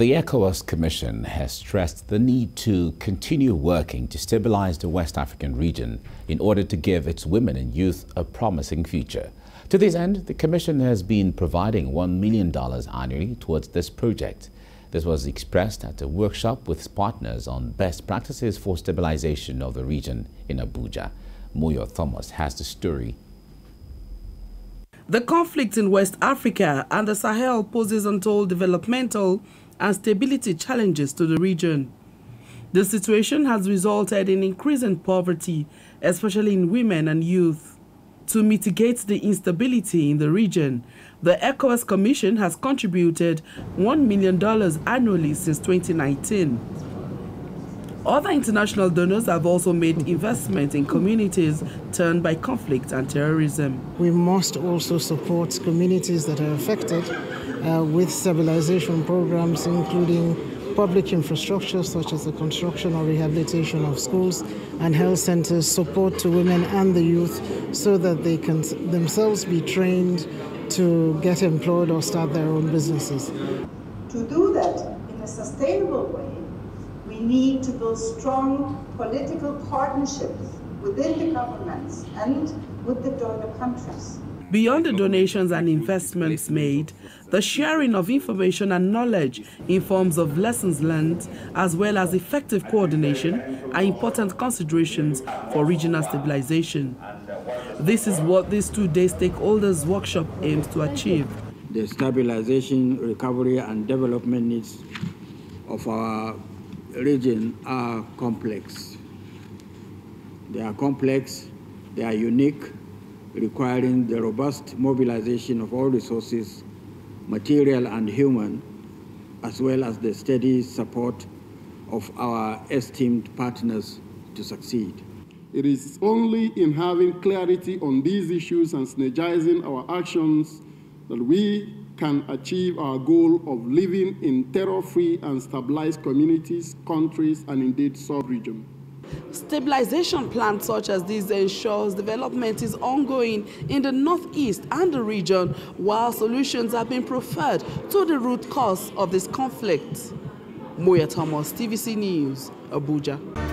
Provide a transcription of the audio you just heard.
The ECOWAS Commission has stressed the need to continue working to stabilize the West African region in order to give its women and youth a promising future. To this end, the Commission has been providing $1 million annually towards this project. This was expressed at a workshop with partners on best practices for stabilization of the region in Abuja. Moyo Thomas has the story the conflict in West Africa and the Sahel poses untold developmental and stability challenges to the region. The situation has resulted in increasing poverty, especially in women and youth. To mitigate the instability in the region, the ECOWAS Commission has contributed $1 million annually since 2019. Other international donors have also made investments in communities turned by conflict and terrorism. We must also support communities that are affected uh, with stabilization programs, including public infrastructure such as the construction or rehabilitation of schools and health centers, support to women and the youth so that they can themselves be trained to get employed or start their own businesses. To do that in a sustainable way, we need to build strong political partnerships within the governments and with the donor countries. Beyond the donations and investments made, the sharing of information and knowledge in forms of lessons learned, as well as effective coordination, are important considerations for regional stabilization. This is what this two-day stakeholders workshop aims to achieve. The stabilization, recovery, and development needs of our region are complex. They are complex, they are unique, requiring the robust mobilization of all resources, material and human, as well as the steady support of our esteemed partners to succeed. It is only in having clarity on these issues and synergizing our actions that we can achieve our goal of living in terror-free and stabilized communities, countries, and indeed sub-region. Stabilization plans such as these ensures development is ongoing in the northeast and the region while solutions are being preferred to the root cause of this conflict. Moya Thomas, TVC News, Abuja.